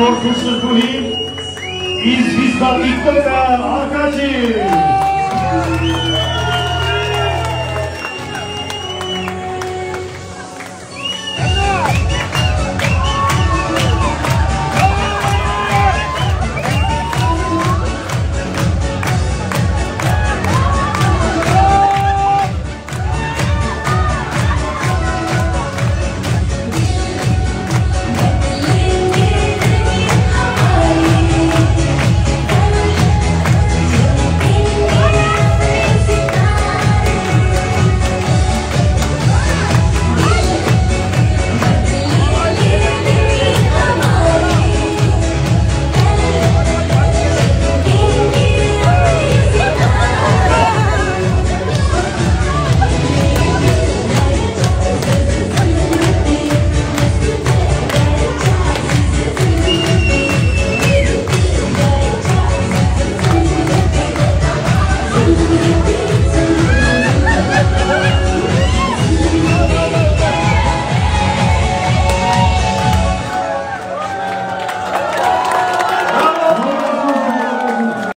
orchestra for him is his Victoria Akaji.